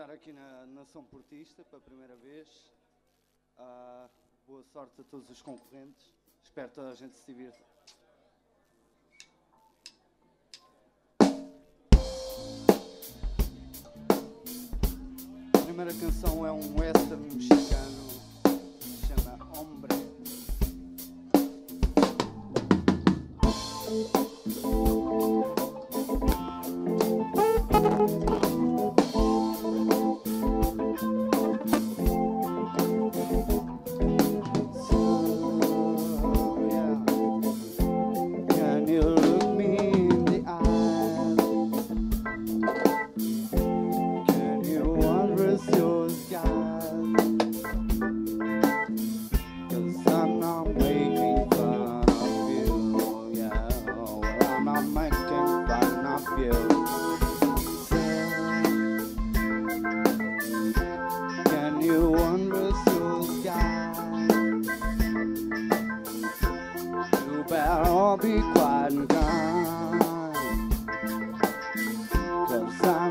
estar aqui na Nação Portista pela primeira vez. Ah, boa sorte a todos os concorrentes. Espero que toda a gente se divirta. A primeira canção é um western mexicano que se chama Hombre. Cause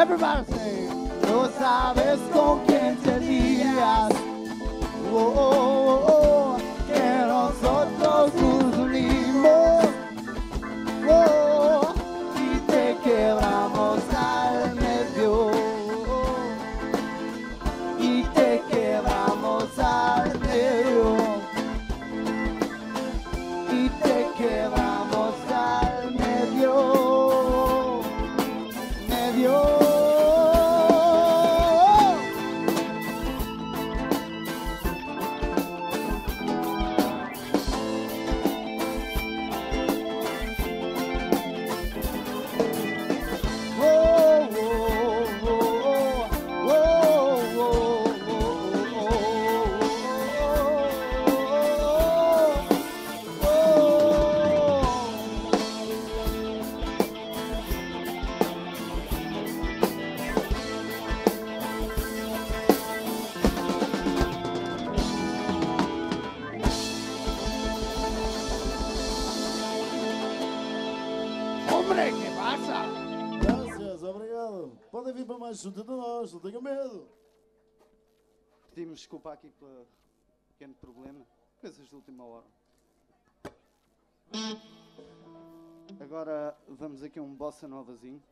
Everybody sing. No sabes con quién te lías. Whoa, que nosotros Podem vir para mais junto de nós, não tenham medo. Pedimos desculpa aqui pelo pequeno problema, coisas de última hora. Agora vamos aqui a um bossa novazinho.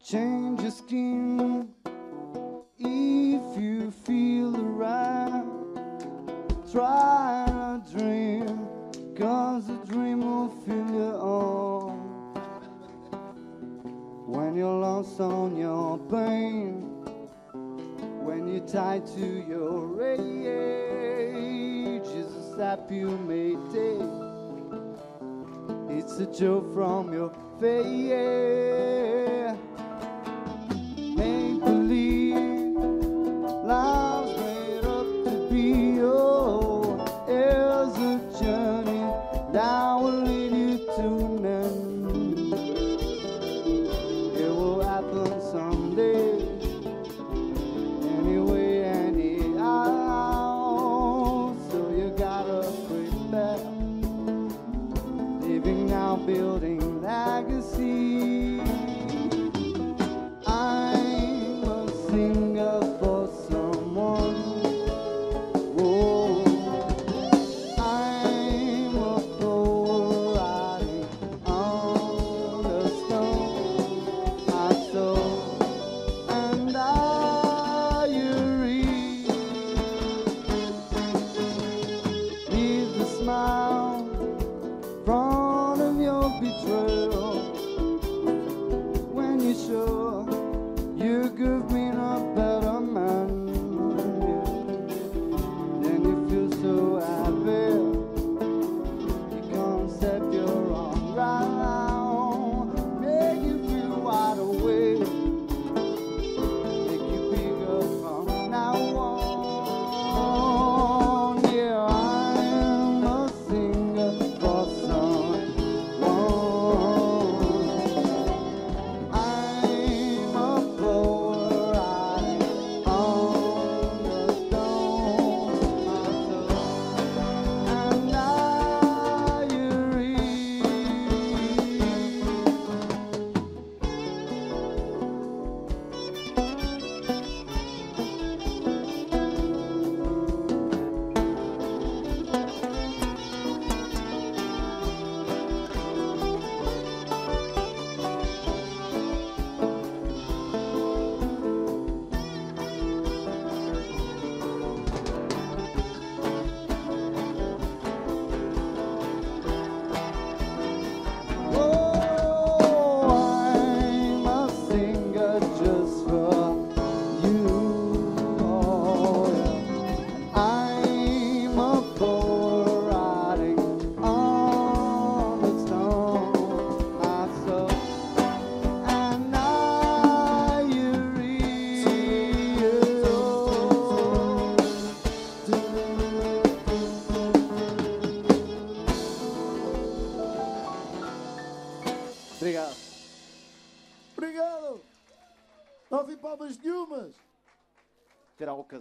Change your skin if you feel right. Try a dream, cause a dream will fill on your pain, when you're tied to your age, is a you may take. It's a joke from your face. building.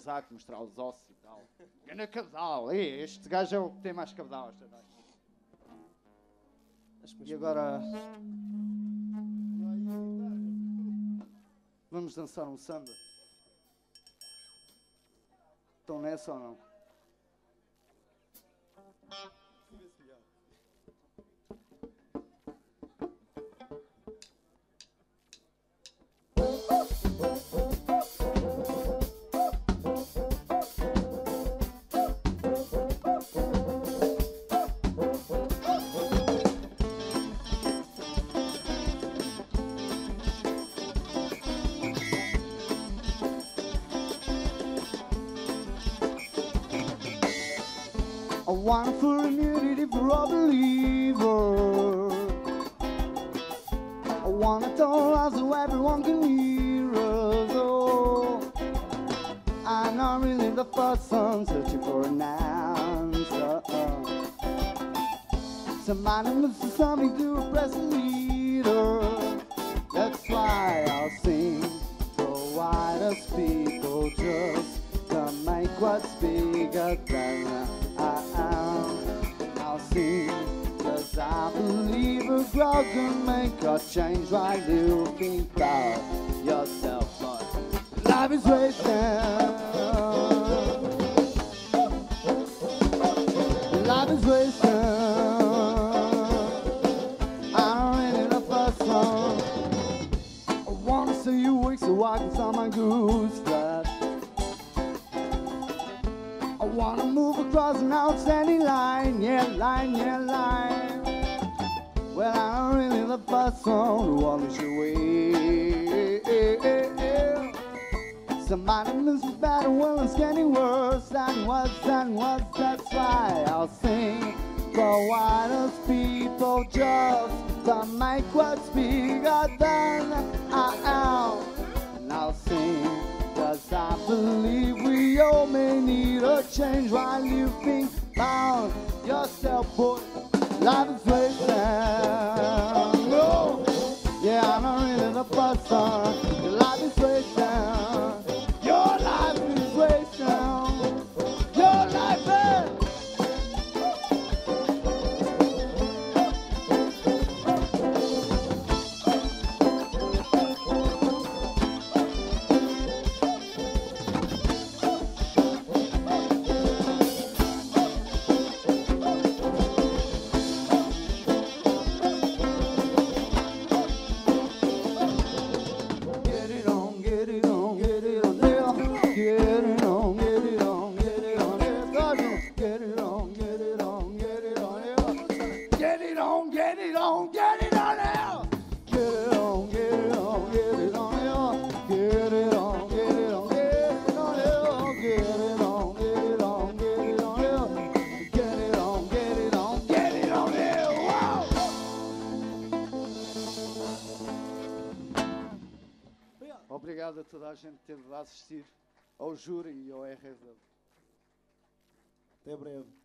O casaco, mostrar os ossos e tal. Ganda casal, Ei, este gajo é o que tem mais cabedal esta noite. E agora vamos dançar um samba. Estão nessa ou não? Wonderful immunity for all believers. I wanna tell us so everyone can hear us. Oh, I'm not really the first one searching for an answer. Somebody must something to oppress a leader. That's why I'll sing. Provide us people just to make what's bigger than I A girl can make a change while you think about yourself. But life is wasted. Life is wasted. The first one who always your way. Somebody must be better, well, it's getting worse and worse and worse. That's why I'll sing for why those people just don't make what's bigger than I am. And I'll sing, cause I believe we all may need a change while you think about yourself, boy. Life is wasted. Person. Your life is wasted. Your Obrigado a toda a gente que teve a assistir ao júri e ao RFW. Até breve.